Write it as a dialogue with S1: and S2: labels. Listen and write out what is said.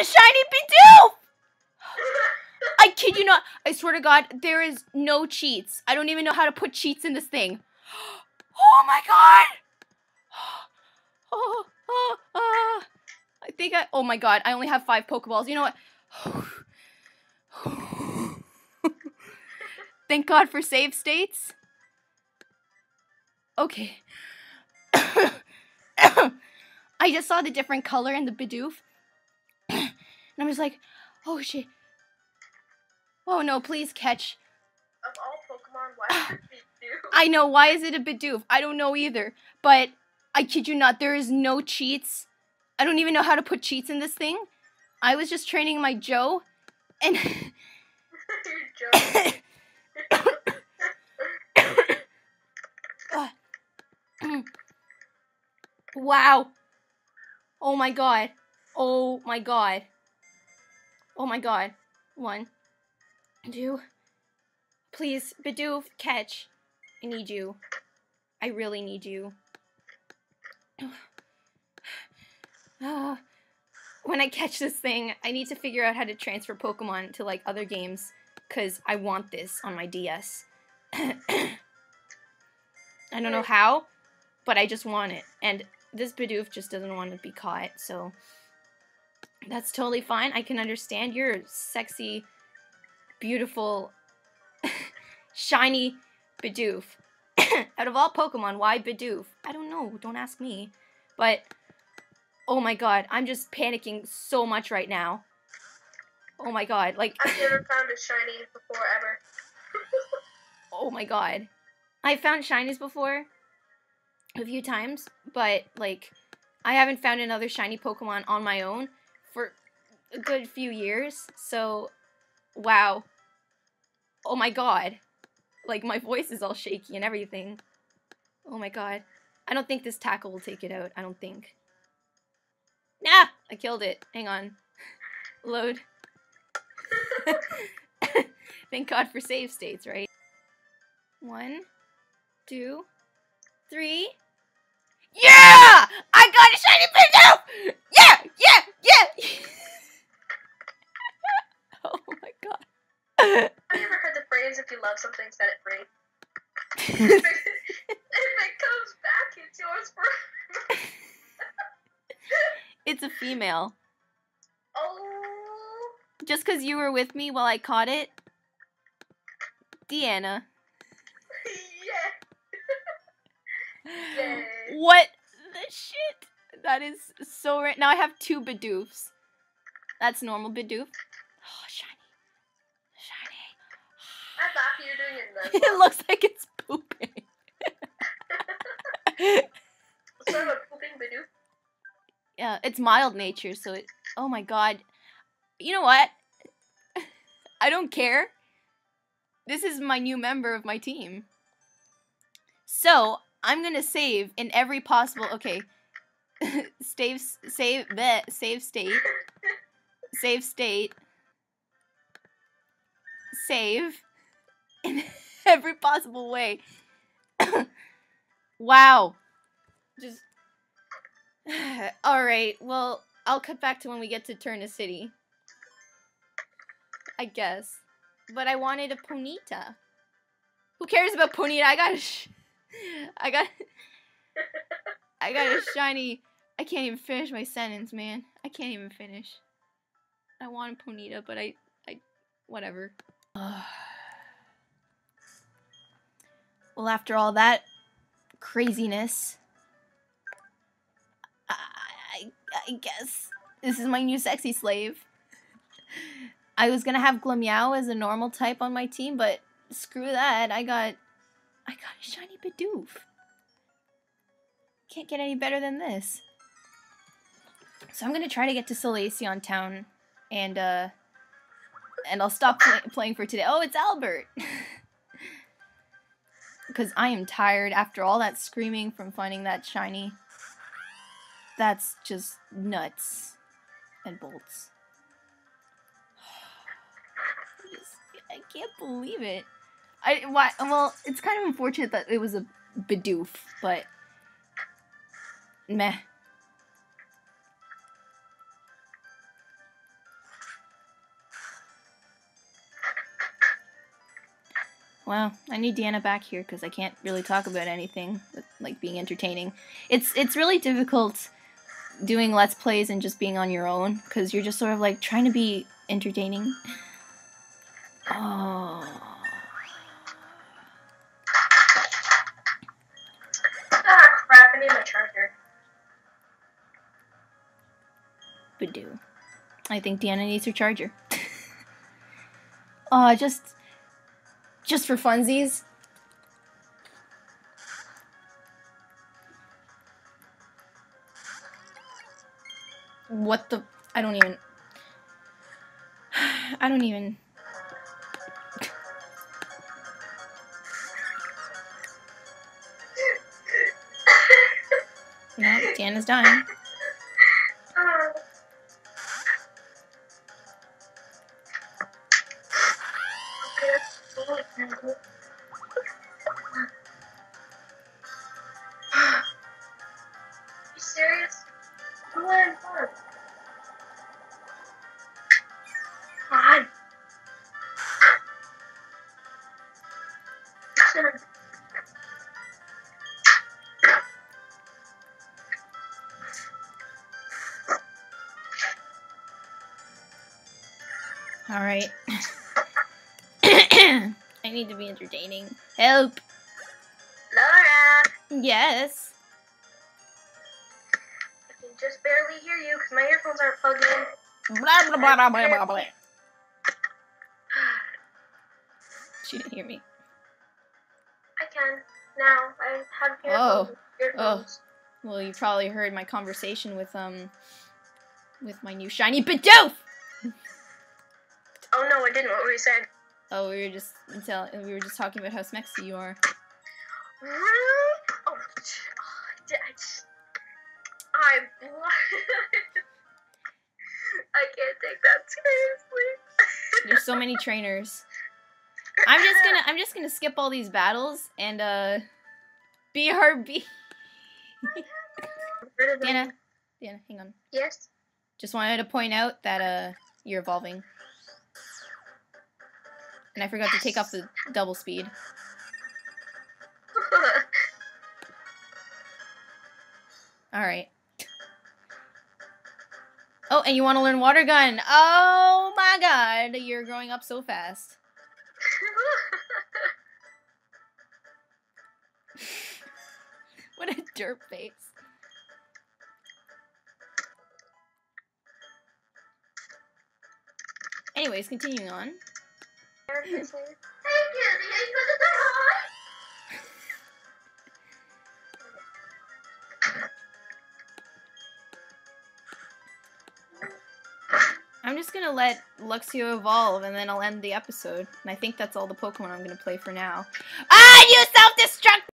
S1: a shiny Bidoof! I kid you not. I swear to God, there is no cheats. I don't even know how to put cheats in this thing. Oh my God! Oh, oh, oh. I think I. Oh my God, I only have five Pokeballs. You know what? Thank God for save states. Okay. I just saw the different color in the Bidoof. And I was like, oh shit. Oh no, please catch.
S2: Of all Pokemon, why would it be Bidoof?
S1: I know, why is it a Bidoof? I don't know either. But I kid you not, there is no cheats. I don't even know how to put cheats in this thing. I was just training my Joe, and wow. Oh my god. Oh my god. Oh my god. One, two. Please, Bidoof, catch. I need you. I really need you. Ah. when I catch this thing, I need to figure out how to transfer Pokemon to like other games because I want this on my DS. I don't know how, but I just want it. And this Bidoof just doesn't want to be caught, so that's totally fine. I can understand your sexy, beautiful, shiny Bidoof. Out of all Pokemon, why Bidoof? I don't know. Don't ask me. But oh my god, I'm just panicking so much right now. Oh my god, like
S2: I've never found a shiny before ever.
S1: oh my god. I found shinies before a few times, but like I haven't found another shiny Pokemon on my own a good few years. So wow. Oh my god. Like my voice is all shaky and everything. Oh my god. I don't think this tackle will take it out. I don't think. Nah! I killed it. Hang on. Load. Thank God for save states, right? One, two, three. Yeah! I got a shiny Pidgeot! Yeah! Yeah! Yeah! oh my god.
S2: Have you ever heard the phrase if you love something, set it free? if, it, if it comes back, it's yours forever.
S1: it's a female.
S2: oh,
S1: Just because you were with me while I caught it. Deanna.
S2: yeah.
S1: What the shit? That is so right. Now I have two Bidoofs. That's normal Bidoof. Oh,
S2: it
S1: Shiny.
S2: in
S1: it looks like it's pooping.
S2: the sort of a pooping Bidoof.
S1: yeah, it's mild nature, so it. Oh my god. You know what? I don't care. This is my new member of my team. So I'm gonna save in every possible. Okay. save, save, bleh, save state. Save state. Save in every possible way. wow. Just. Alright, well, I'll cut back to when we get to Turn City. I guess. But I wanted a Ponyta. Who cares about Ponyta? I got a. Sh- I got. I got a shiny. I can't even finish my sentence, man. I can't even finish. I want a Ponyta, but I. I. Whatever. well, after all that craziness, I, I, guess this is my new sexy slave. I was gonna have Glameow as a normal type on my team, but screw that. I got, I got a shiny Bidoof. Can't get any better than this. So I'm gonna try to get to Solaceon Town, and uh, and I'll stop play- playing for today. Oh, it's Albert. Because I am tired after all that screaming from finding that shiny. That's just nuts and bolts. I can't believe it. I why? Well, it's kind of unfortunate that it was a Bidoof, but meh. Well, I need Deanna back here because I can't really talk about anything like being entertaining. It's it's really difficult doing let's plays and just being on your own because you're just sort of like trying to be entertaining. Oh.
S2: Ah, crap, I need my charger.
S1: Badoo. I think Deanna needs her charger. oh, just just for funsies. What the I don't even I don't even No, Deanna's dying. All right. I need to be entertaining. Help.
S2: Laura,
S1: Yes.
S2: I can just barely hear you because my earphones aren't plugged in.
S1: Blah blah blah blah blah blah. blah. She didn't hear me.
S2: I can now. I have earphones.
S1: Oh.
S2: earphones. earphones.
S1: Well, you probably heard my conversation with um with my new shiny Bidoof.
S2: Oh no, I didn't. What were you saying?
S1: Oh, we were just until we were just talking about how smexy you are.
S2: Really? Oh, oh, I I I can't take that seriously.
S1: There's so many trainers. I'm just gonna I'm just gonna skip all these battles and uh BRB.
S2: Rid of them.
S1: Diana, Diana, hang on.
S2: Yes.
S1: Just wanted to point out that uh you're evolving. And I forgot to take off the double speed. Alright. Oh, and you want to learn water gun. Oh my god, you're growing up so fast. What a derp face. Anyways, continuing on.
S2: For the high.
S1: I'm just gonna let Luxio evolve and then I'll end the episode. And I think that's all the Pokemon I'm gonna play for now. Ah, you self-destruct!